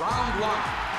Round one.